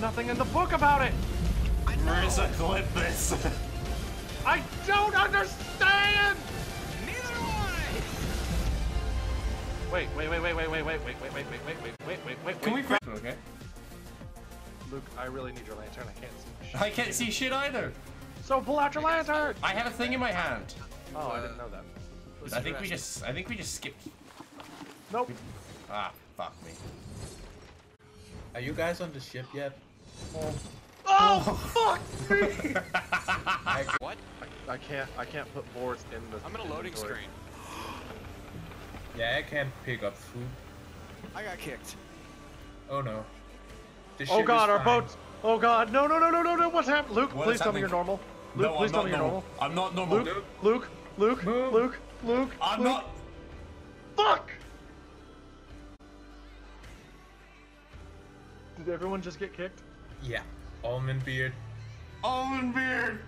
nothing in the book about it. Where's the clip this? I don't understand. Neither do I! Wait, wait, wait, wait, wait, wait, wait, wait, wait, wait, wait, wait, wait, wait, wait, Can we wait. grab Okay. Luke, I really need your lantern. I can't see. shit. I can't see shit either. So pull out your lantern. I have a thing in my hand. Oh, I didn't know that. I think we just I think we just skipped Nope. Ah, fuck me. Are you guys on the ship yet? Oh, oh fuck me! What? I can't. I can't put boards in the. I'm in a loading inventory. screen. Yeah, I can't pick up food. I got kicked. Oh no. The Oh god, is our fine. boats! Oh god, no, no, no, no, no, no! What's happening? Luke, What please tell me you're normal. Luke, no, please I'm tell me you're normal. normal. I'm not normal. Luke, Luke, Luke, Luke, Luke. I'm Luke. not. Did everyone just get kicked? Yeah. Almondbeard. Almond beard.